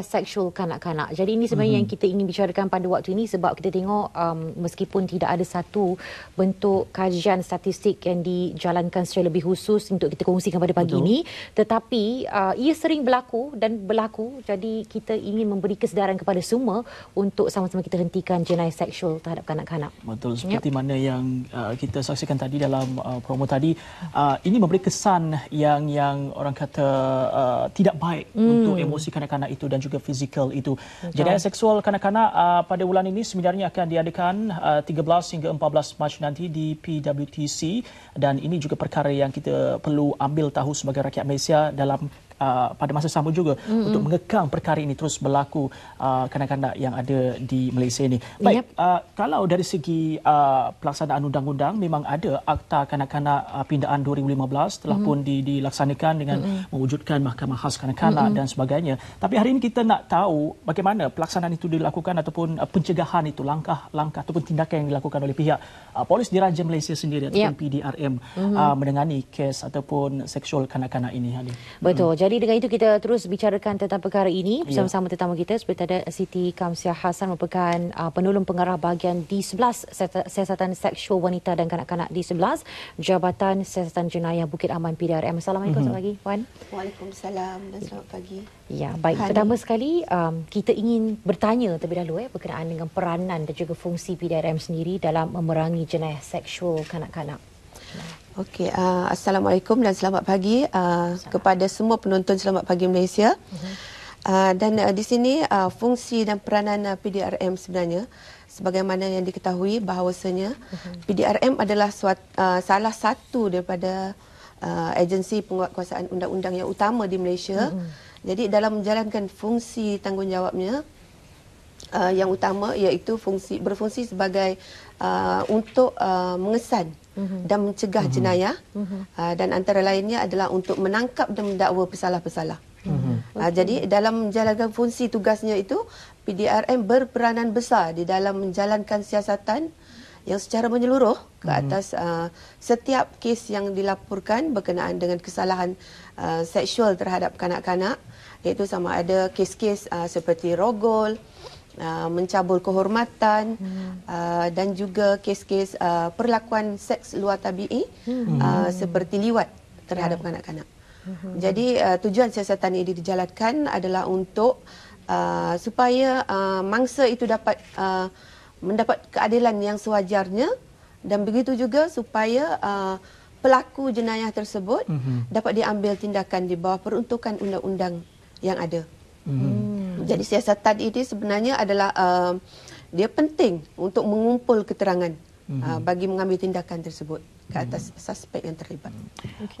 seksual kanak-kanak. Jadi ini sebenarnya mm-hmm. yang kita ingin bicarakan pada waktu ini sebab kita tengok um, meskipun tidak ada satu bentuk kajian statistik yang dijalankan secara lebih khusus untuk kita kongsikan pada pagi Betul. ini tetapi uh, ia sering berlaku dan berlaku jadi kita ingin memberi kesedaran kepada semua untuk sama-sama kita hentikan jenayah seksual terhadap kanak-kanak. Betul seperti yep. mana yang uh, kita saksikan tadi dalam uh, promo tadi uh, ini memberi kesan yang yang orang kata uh, tidak baik mm. untuk emosi kanak-kanak itu dan juga fizikal itu. Jenayah seksual kanak-kanak uh, pada bulan ini sebenarnya akan diadakan uh, 13 hingga 14 Mac nanti di PWTC dan ini juga perkara yang kita perlu ambil tahu sebagai rakyat Malaysia dalam uh, pada masa sama juga mm-hmm. untuk mengekang perkara ini terus berlaku uh, kanak-kanak yang ada di Malaysia ini. Baik, yep. uh, kalau dari segi uh, pelaksanaan undang-undang memang ada Akta Kanak-kanak uh, Pindaan 2015 telah mm-hmm. pun di, dilaksanakan dengan mm-hmm. mewujudkan Mahkamah Khas Kanak-kanak mm-hmm. dan sebagainya. Tapi hari ini kita nak tahu bagaimana pelaksanaan itu dilakukan ataupun uh, pencegahan itu langkah-langkah ataupun tindakan yang dilakukan oleh pihak uh, Polis Diraja Malaysia sendiri ataupun yep. PDRM mm-hmm. uh, menangani kes ataupun seksual kanak-kanak ini. Betul. Mm-hmm. Jadi dengan itu kita terus bicarakan tentang perkara ini ya. bersama-sama yeah. tetamu kita seperti ada Siti Kamsiah Hasan merupakan uh, penolong pengarah bahagian D11 Siasatan Seksual Wanita dan Kanak-kanak D11 Jabatan Siasatan Jenayah Bukit Aman PDRM. Assalamualaikum mm-hmm. selamat pagi Wan. Waalaikumsalam dan selamat pagi. Ya, baik. Hani. Pertama sekali um, kita ingin bertanya terlebih dahulu eh berkenaan dengan peranan dan juga fungsi PDRM sendiri dalam memerangi jenayah seksual kanak-kanak. Okey, uh, assalamualaikum dan selamat pagi uh, kepada semua penonton selamat pagi Malaysia. Uh-huh. Uh, dan uh, di sini uh, fungsi dan peranan uh, PDRM sebenarnya sebagaimana yang diketahui bahawasanya uh-huh. PDRM adalah suat, uh, salah satu daripada uh, agensi penguatkuasaan undang-undang yang utama di Malaysia. Uh-huh. Jadi dalam menjalankan fungsi tanggungjawabnya uh, yang utama iaitu fungsi berfungsi sebagai uh, untuk uh, mengesan uh-huh. dan mencegah uh-huh. jenayah uh-huh. Uh, dan antara lainnya adalah untuk menangkap dan mendakwa pesalah-pesalah. Uh-huh. Uh, jadi dalam menjalankan fungsi tugasnya itu PDRM berperanan besar di dalam menjalankan siasatan yang secara menyeluruh ke atas uh, setiap kes yang dilaporkan berkenaan dengan kesalahan uh, seksual terhadap kanak-kanak iaitu sama ada kes-kes uh, seperti rogol, uh, mencabul kehormatan hmm. uh, dan juga kes-kes uh, perlakuan seks luar tabii hmm. uh, seperti liwat terhadap kanak-kanak. Hmm. Jadi uh, tujuan siasatan ini dijalankan adalah untuk uh, supaya uh, mangsa itu dapat uh, mendapat keadilan yang sewajarnya dan begitu juga supaya uh, pelaku jenayah tersebut hmm. dapat diambil tindakan di bawah peruntukan undang-undang yang ada. Hmm. Jadi siasatan ini sebenarnya adalah uh, dia penting untuk mengumpul keterangan hmm. uh, bagi mengambil tindakan tersebut ke atas hmm. suspek yang terlibat.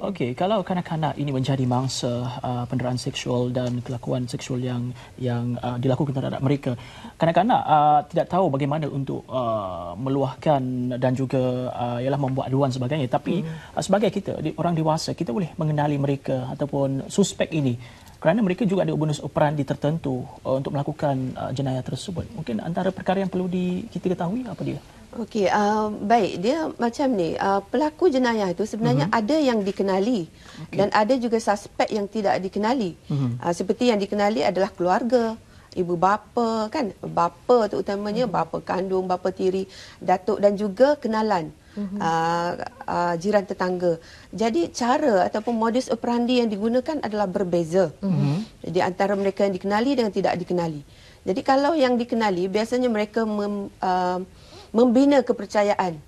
Okey, okay, kalau kanak-kanak ini menjadi mangsa uh, penderaan seksual dan kelakuan seksual yang yang uh, dilakukan terhadap mereka, kanak-kanak uh, tidak tahu bagaimana untuk uh, meluahkan dan juga uh, ialah membuat aduan sebagainya. Tapi hmm. uh, sebagai kita orang dewasa, kita boleh mengenali mereka ataupun suspek ini kerana mereka juga ada bonus operandi tertentu uh, untuk melakukan uh, jenayah tersebut. Mungkin antara perkara yang perlu di, kita ketahui apa dia? Okey, uh, baik. Dia macam ni, uh, pelaku jenayah itu sebenarnya uh-huh. ada yang dikenali okay. dan ada juga suspek yang tidak dikenali. Uh-huh. Uh, seperti yang dikenali adalah keluarga, ibu bapa kan, bapa terutamanya uh-huh. bapa kandung, bapa tiri, datuk dan juga kenalan uh-huh. uh, uh, jiran tetangga. Jadi cara ataupun modus operandi yang digunakan adalah berbeza. Uh-huh. Jadi antara mereka yang dikenali dengan tidak dikenali. Jadi kalau yang dikenali biasanya mereka mem, uh, membina kepercayaan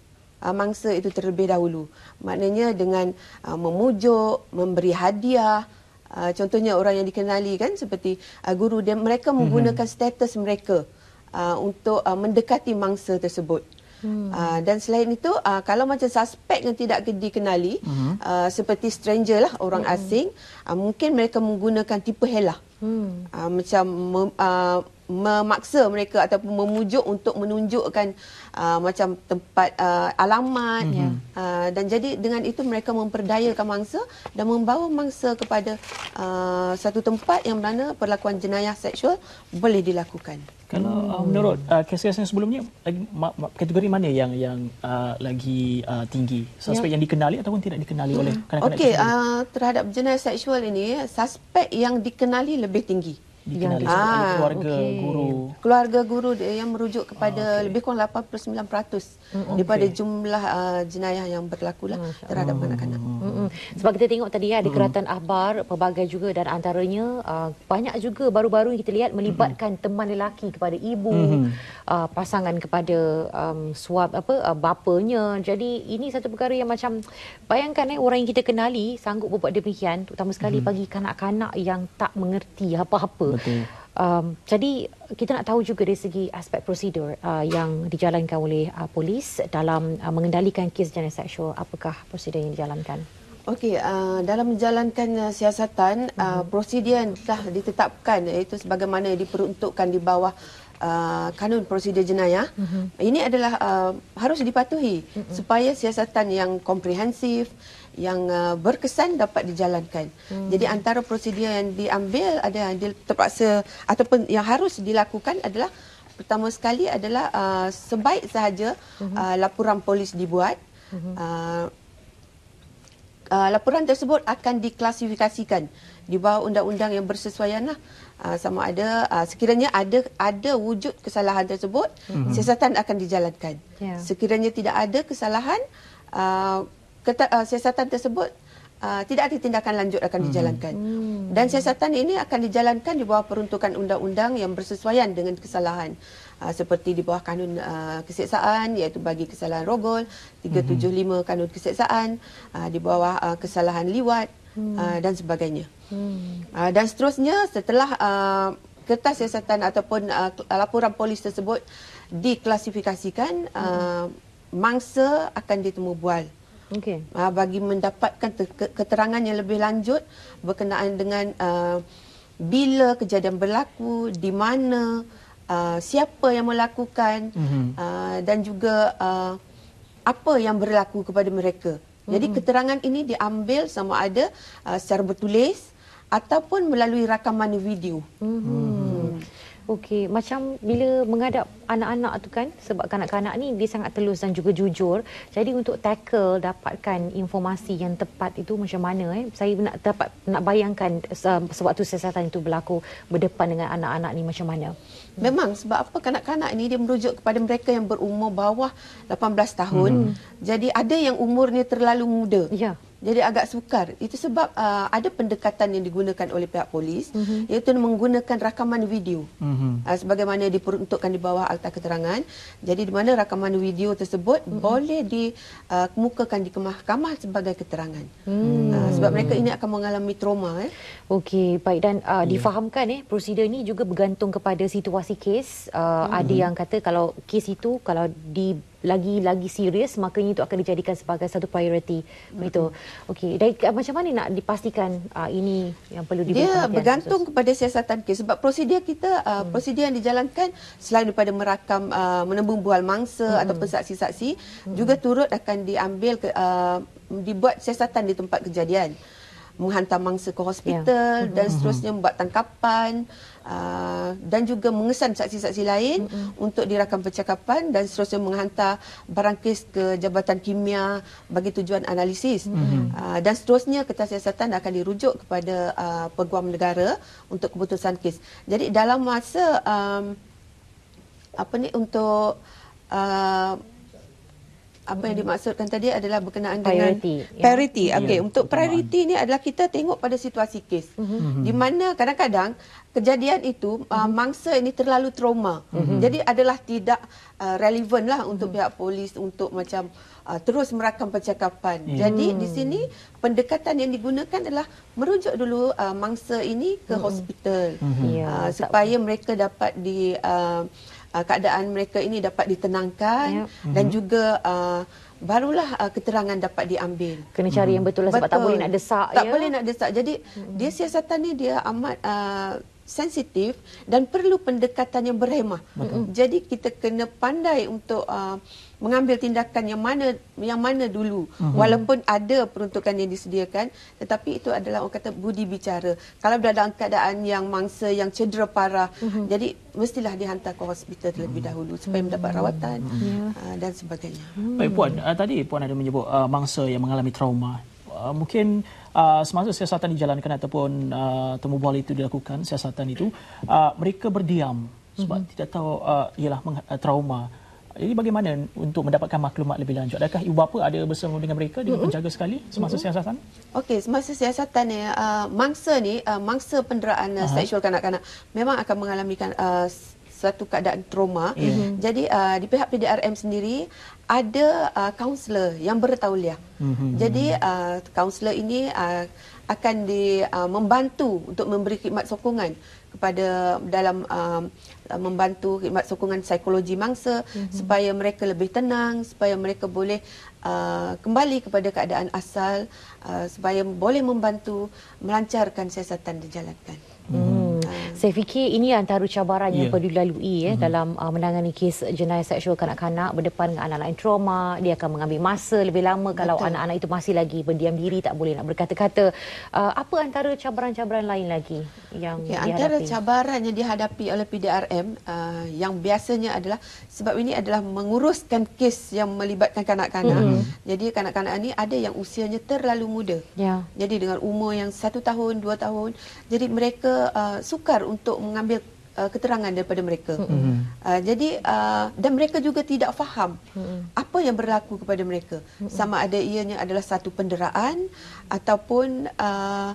uh, mangsa itu terlebih dahulu. Maknanya dengan uh, memujuk, memberi hadiah, Uh, contohnya orang yang dikenali kan seperti uh, guru dan mereka menggunakan mm-hmm. status mereka uh, untuk uh, mendekati mangsa tersebut. Hmm. Uh, dan selain itu, uh, kalau macam suspek yang tidak dikenali, hmm. uh, seperti stranger lah, orang hmm. asing, uh, mungkin mereka menggunakan tipe helah. Hmm. Uh, macam uh, memaksa mereka ataupun memujuk untuk menunjukkan uh, macam tempat uh, alamat mm-hmm. uh, dan jadi dengan itu mereka memperdayakan mangsa dan membawa mangsa kepada uh, satu tempat yang mana perlakuan jenayah seksual boleh dilakukan. Kalau uh, menurut uh, kes-kes yang sebelumnya lagi ma- ma- kategori mana yang yang uh, lagi uh, tinggi? Suspek ya. yang dikenali ataupun tidak dikenali hmm. oleh kanak-kanak? Okey, uh, terhadap jenayah seksual ini suspek yang dikenali lebih tinggi. Dikenali Yang- Ah, keluarga okey. guru. Keluarga guru dia yang merujuk kepada Ah, okey. lebih kurang 89% daripada jumlah uh, jenayah yang berlaku lah terhadap anak-anak. Mm-mm. Sebab kita tengok tadi ya, ada keratan akhbar pelbagai juga dan antaranya uh, banyak juga baru-baru kita lihat melibatkan teman lelaki kepada ibu, uh, pasangan kepada um, suap apa uh, bapanya. Jadi ini satu perkara yang macam bayangkan eh orang yang kita kenali sanggup berbuat demikian terutama sekali bagi kanak-kanak yang tak mengerti apa-apa. Betul. Um, jadi kita nak tahu juga dari segi aspek prosedur uh, yang dijalankan oleh uh, polis dalam uh, mengendalikan kes jenis seksual. Apakah prosedur yang dijalankan? Okey, uh, dalam menjalankan uh, siasatan, uh, prosedur yang telah ditetapkan iaitu sebagaimana diperuntukkan di bawah uh, kanun prosedur jenayah, ini adalah uh, harus dipatuhi supaya siasatan yang komprehensif, yang uh, berkesan dapat dijalankan. Jadi antara prosedur yang diambil ada yang terpaksa ataupun yang harus dilakukan adalah pertama sekali adalah uh, sebaik sahaja uh, laporan polis dibuat. Uh, uh, laporan tersebut akan diklasifikasikan di bawah undang-undang yang bersesuaian lah. Uh, sama ada uh, sekiranya ada ada wujud kesalahan tersebut mm-hmm. siasatan akan dijalankan. Ya. Sekiranya tidak ada kesalahan uh, keta, uh, siasatan tersebut uh, tidak ada tindakan lanjut akan dijalankan. Dan siasatan ini akan dijalankan di bawah peruntukan undang-undang yang bersesuaian dengan kesalahan. Uh, seperti di bawah kanun uh, keseksaan iaitu bagi kesalahan rogol 375 kanun keseksaan uh, di bawah uh, kesalahan liwat uh, dan sebagainya. Uh, dan seterusnya setelah uh, kertas siasatan ataupun uh, laporan polis tersebut diklasifikasikan uh, mangsa akan ditemu bual Okey. uh, bagi mendapatkan te- ke- keterangan yang lebih lanjut berkenaan dengan uh, bila kejadian berlaku, di mana, uh, siapa yang melakukan Mhm. uh, dan juga uh, apa yang berlaku kepada mereka. Jadi keterangan ini diambil sama ada uh, secara bertulis ataupun melalui rakaman video. Hmm. Okey, macam bila menghadap anak-anak tu kan sebab kanak-kanak ni dia sangat telus dan juga jujur. Jadi untuk tackle dapatkan informasi yang tepat itu macam mana eh? Saya nak dapat nak bayangkan se- sewaktu siasatan itu berlaku berdepan dengan anak-anak ni macam mana. Memang sebab apa kanak-kanak ini dia merujuk kepada mereka yang berumur bawah 18 tahun. Jadi ada yang umurnya terlalu muda. Ya. Jadi agak sukar. Itu sebab uh, ada pendekatan yang digunakan oleh pihak polis mm-hmm. iaitu menggunakan rakaman video. Mhm. Uh, sebagaimana diperuntukkan di bawah akta keterangan. Jadi di mana rakaman video tersebut mm-hmm. boleh dikemukakan di mahkamah sebagai keterangan. Mm. Uh, sebab mereka ini akan mengalami trauma eh. Okey, baik dan uh, difahamkan eh prosedur ni juga bergantung kepada situasi kes. Uh, Hmm. Ada yang kata kalau kes itu kalau di lagi-lagi serius makanya itu akan dijadikan sebagai satu priority. Begitu. Okey, dan uh, macam mana nak dipastikan uh, ini yang perlu diberi Dia bergantung khusus? kepada siasatan kes sebab prosedur kita uh, Hmm. prosedur yang dijalankan selain daripada merakam uh, menembung bual mangsa Hmm. ataupun saksi-saksi juga turut akan diambil ke, uh, dibuat siasatan di tempat kejadian menghantar mangsa ke hospital Ya. dan seterusnya membuat tangkapan uh, dan juga mengesan saksi-saksi lain untuk dirakam percakapan dan seterusnya menghantar barang kes ke Jabatan Kimia bagi tujuan analisis. Uh, dan seterusnya kertas siasatan akan dirujuk kepada uh, peguam negara untuk keputusan kes. Jadi dalam masa um, apa ni untuk uh, apa yang dimaksudkan tadi adalah berkenaan Priority, dengan ya. parity. Okey, Ya, untuk priority ni adalah kita tengok pada situasi kes. Mm-hmm. Di mana kadang-kadang kejadian itu uh, mangsa ini terlalu trauma. Mm-hmm. Jadi adalah tidak uh, relevan lah untuk mm-hmm. pihak polis untuk macam uh, terus merakam percakapan. Ya. Jadi di sini pendekatan yang digunakan adalah merujuk dulu uh, mangsa ini ke mm-hmm. hospital. Mm-hmm. Ya, Uh, tak- supaya mereka dapat di uh, uh, keadaan mereka ini dapat ditenangkan Ya. dan juga uh, barulah uh, keterangan dapat diambil. Kena cari yang betul lah sebab tak boleh nak desak Tak ya. boleh nak desak. Jadi hmm. dia siasatan ni dia amat uh, sensitif dan perlu pendekatan yang berhemah. Betul. Jadi kita kena pandai untuk uh, mengambil tindakan yang mana yang mana dulu. Uh-huh. Walaupun ada peruntukan yang disediakan tetapi itu adalah orang kata budi bicara. Kalau dalam keadaan yang mangsa yang cedera parah uh-huh. jadi mestilah dihantar ke hospital terlebih dahulu supaya mendapat rawatan uh, dan sebagainya. Baik Puan, uh, tadi Puan ada menyebut uh, mangsa yang mengalami trauma. Uh, mungkin uh, semasa siasatan dijalankan ataupun uh, temu bual itu dilakukan siasatan itu uh, mereka berdiam sebab mm-hmm. tidak tahu uh, ialah meng- uh, trauma jadi bagaimana untuk mendapatkan maklumat lebih lanjut? Adakah ibu bapa ada bersama dengan mereka dengan mm-hmm. penjaga sekali semasa mm-hmm. siasatan? Okey, semasa siasatan ni uh, mangsa ni uh, mangsa penderaan uh, seksual kanak-kanak memang akan mengalami uh, satu keadaan trauma. Mm-hmm. Jadi uh, di pihak PDRM sendiri ada kaunselor uh, yang bertauliah. Mm-hmm. Jadi kaunselor uh, ini uh, akan di uh, membantu untuk memberi khidmat sokongan kepada dalam uh, membantu khidmat sokongan psikologi mangsa mm-hmm. supaya mereka lebih tenang supaya mereka boleh uh, kembali kepada keadaan asal uh, supaya boleh membantu melancarkan siasatan dijalankan. Mm-hmm. Saya fikir ini antara cabaran yang yeah. perlu dilalui eh, mm-hmm. dalam uh, menangani kes jenayah seksual kanak-kanak berdepan dengan anak-anak yang trauma. Dia akan mengambil masa lebih lama Betul. kalau anak-anak itu masih lagi berdiam diri, tak boleh nak berkata-kata. Uh, apa antara cabaran-cabaran lain lagi yang okay, dihadapi? Antara cabaran yang dihadapi oleh PDRM uh, yang biasanya adalah sebab ini adalah menguruskan kes yang melibatkan kanak-kanak. Mm-hmm. Jadi kanak-kanak ini ada yang usianya terlalu muda. Yeah. Jadi dengan umur yang satu tahun, dua tahun. Jadi mereka uh, sukar untuk mengambil uh, keterangan daripada mereka. Mm-hmm. Uh, jadi uh, dan mereka juga tidak faham mm-hmm. apa yang berlaku kepada mereka. Mm-hmm. Sama ada ianya adalah satu penderaan ataupun uh,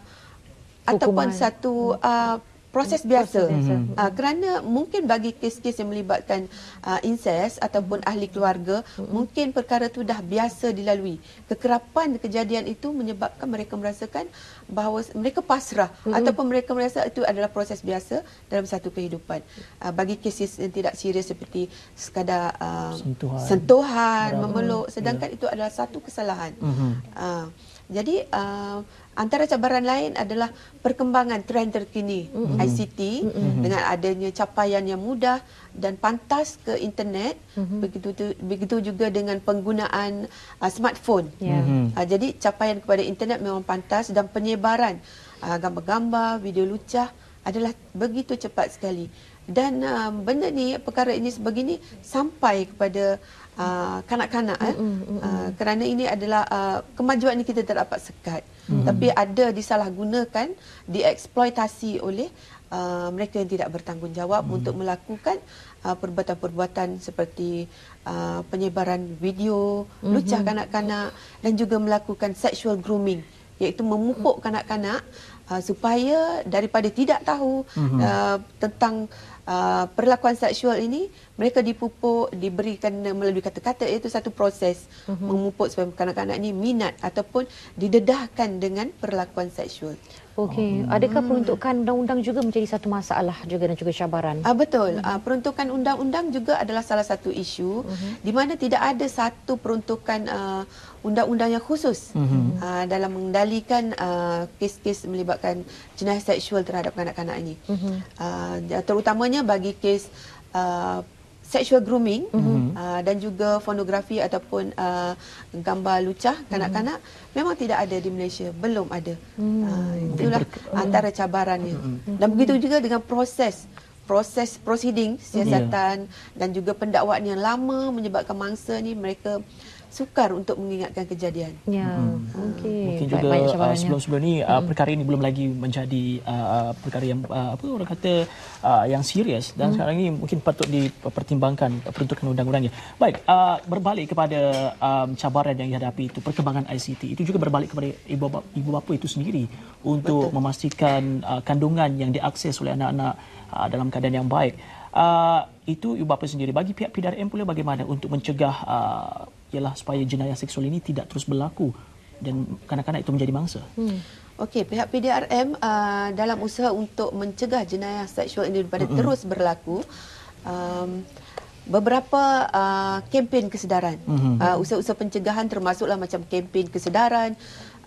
ataupun satu uh, proses biasa, proses biasa. Uh, kerana mungkin bagi kes-kes yang melibatkan uh, incest ataupun ahli keluarga hmm. mungkin perkara itu dah biasa dilalui kekerapan kejadian itu menyebabkan mereka merasakan bahawa mereka pasrah hmm. ataupun mereka merasa itu adalah proses biasa dalam satu kehidupan uh, bagi kes yang tidak serius seperti sekadar uh, sentuhan, sentuhan memeluk sedangkan yeah. itu adalah satu kesalahan hmm. uh, jadi uh, Antara cabaran lain adalah perkembangan trend terkini mm-hmm. ICT mm-hmm. dengan adanya capaian yang mudah dan pantas ke internet mm-hmm. begitu begitu juga dengan penggunaan uh, smartphone. Yeah. Mm-hmm. Uh, jadi capaian kepada internet memang pantas dan penyebaran uh, gambar-gambar, video lucah adalah begitu cepat sekali. Dan uh, benda ni perkara ini sebegini sampai kepada uh, kanak-kanak eh. mm-hmm. uh, kerana ini adalah uh, kemajuan ini kita tak dapat sekat hmm. tapi ada disalahgunakan dieksploitasi oleh uh, mereka yang tidak bertanggungjawab hmm. untuk melakukan uh, perbuatan-perbuatan seperti uh, penyebaran video hmm. lucah kanak-kanak dan juga melakukan sexual grooming iaitu memupuk kanak-kanak uh, supaya daripada tidak tahu uh, tentang uh, perlakuan seksual ini mereka dipupuk diberikan melalui kata-kata iaitu satu proses uh-huh. memupuk supaya kanak-kanak ini minat ataupun didedahkan dengan perlakuan seksual. Okey, adakah peruntukan undang-undang juga menjadi satu masalah juga dan juga cabaran? Ah betul. Uh, peruntukan undang-undang juga adalah salah satu isu uh-huh. di mana tidak ada satu peruntukan uh, undang-undang yang khusus uh-huh. uh, dalam mengendalikan uh, kes-kes melibatkan jenayah seksual terhadap kanak-kanak ini. Uh-huh. Uh, terutamanya bagi kes uh, sexual grooming mm-hmm. uh, dan juga pornografi ataupun uh, gambar lucah kanak-kanak mm-hmm. memang tidak ada di Malaysia belum ada mm-hmm. uh, itulah mm-hmm. antara cabarannya mm-hmm. dan begitu juga dengan proses proses proceeding siasatan yeah. dan juga pendakwaan yang lama menyebabkan mangsa ni mereka sukar untuk mengingatkan kejadian. Ya, hmm. okey. Mungkin juga uh, sebelum-sebelum ni uh, hmm. perkara ini belum lagi menjadi uh, perkara yang uh, apa orang kata uh, yang serius dan hmm. sekarang ini mungkin patut dipertimbangkan peruntukan undang-undangnya. Baik, uh, berbalik kepada um, cabaran yang dihadapi itu perkembangan ICT itu juga berbalik kepada ibu bapa, ibu bapa itu sendiri untuk Betul. memastikan uh, kandungan yang diakses oleh anak-anak uh, dalam keadaan yang baik. Uh, itu ibu bapa sendiri bagi pihak PDRM pula bagaimana untuk mencegah uh, ialah supaya jenayah seksual ini tidak terus berlaku dan kanak-kanak itu menjadi mangsa. Hmm. Okey, pihak PDRM uh, dalam usaha untuk mencegah jenayah seksual ini daripada mm-hmm. terus berlaku, um, beberapa uh, kempen kesedaran, mm-hmm. uh, usaha-usaha pencegahan termasuklah macam kempen kesedaran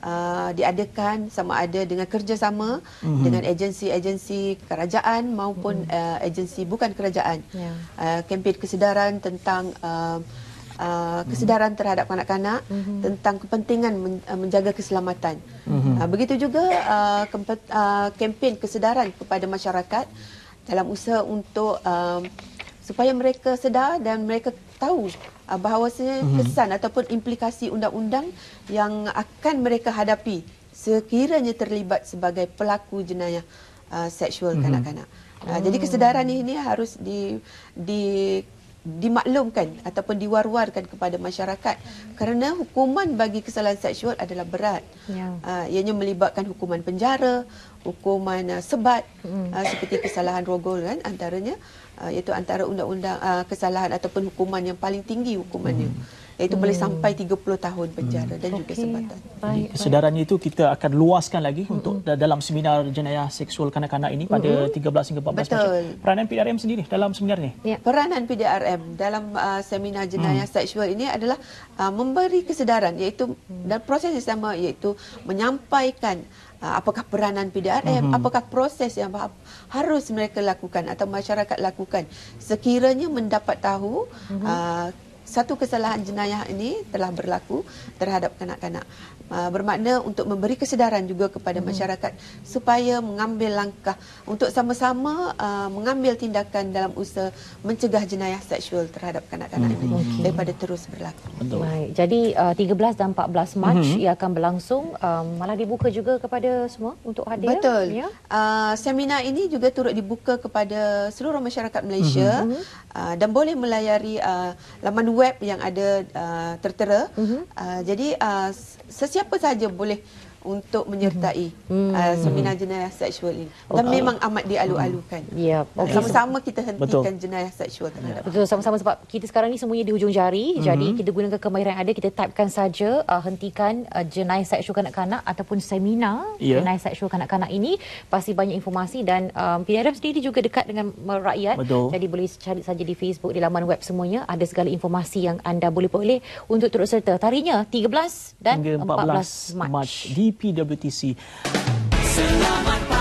uh, diadakan sama ada dengan kerjasama mm-hmm. dengan agensi-agensi kerajaan maupun mm-hmm. uh, agensi bukan kerajaan. Yeah. Uh, kempen kesedaran tentang uh, uh, kesedaran terhadap kanak-kanak mm-hmm. tentang kepentingan men- uh, menjaga keselamatan. Mm-hmm. Uh, begitu juga uh, kempe- uh, kempen kesedaran kepada masyarakat dalam usaha untuk uh, supaya mereka sedar dan mereka tahu uh, bahawasanya mm-hmm. kesan ataupun implikasi undang-undang yang akan mereka hadapi sekiranya terlibat sebagai pelaku jenayah uh, seksual mm-hmm. kanak-kanak. Uh, oh. Jadi kesedaran ini harus di di dimaklumkan ataupun diwar-warkan kepada masyarakat kerana hukuman bagi kesalahan seksual adalah berat. Ya. Uh, ianya melibatkan hukuman penjara, hukuman uh, sebat hmm. uh, seperti kesalahan rogol kan antaranya uh, iaitu antara undang-undang uh, kesalahan ataupun hukuman yang paling tinggi hukumannya. Hmm iaitu hmm. boleh sampai 30 tahun penjara hmm. dan juga okay. sebatan. Baik, kesedarannya itu kita akan luaskan lagi hmm. untuk dalam seminar jenayah seksual kanak-kanak ini pada hmm. 13 hingga 14 Betul. Mac. Peranan PDRM sendiri dalam seminar ini? Ya. Peranan PDRM dalam uh, seminar jenayah hmm. seksual ini adalah uh, memberi kesedaran iaitu hmm. dan proses yang sama iaitu menyampaikan uh, apakah peranan PDRM, hmm apakah proses yang harus mereka lakukan atau masyarakat lakukan sekiranya mendapat tahu hmm uh, satu kesalahan jenayah ini telah berlaku terhadap kanak-kanak. Uh, bermakna untuk memberi kesedaran juga kepada hmm. masyarakat supaya mengambil langkah untuk sama-sama uh, mengambil tindakan dalam usaha mencegah jenayah seksual terhadap kanak-kanak hmm. ini okay. daripada terus berlaku. Betul. Baik. Jadi uh, 13 dan 14 Mac hmm. ia akan berlangsung um, malah dibuka juga kepada semua untuk hadir. Betul. Ya? Uh, seminar ini juga turut dibuka kepada seluruh masyarakat Malaysia hmm. uh, dan boleh melayari uh, laman web yang ada uh, tertera. Hmm. Uh, jadi uh, sesiapa saja boleh untuk menyertai hmm. uh, seminar jenayah seksual ini. Dan okay. memang amat dialu-alukan. Ya, yeah. okay. sama-sama kita hentikan Betul. jenayah seksual terhadap. Betul, sama-sama sebab kita sekarang ni semuanya di hujung jari. Hmm. Jadi kita gunakan kemahiran yang ada, kita typekan saja uh, hentikan uh, jenayah seksual kanak-kanak ataupun seminar yeah. jenayah seksual kanak-kanak ini. Pasti banyak informasi dan um, PDRM sendiri juga dekat dengan rakyat. Betul. Jadi boleh cari saja di Facebook, di laman web semuanya. Ada segala informasi yang anda boleh peroleh untuk turut serta. Tarinya 13 dan 14, 14 Mac. Mac. Di PWTC. Selamat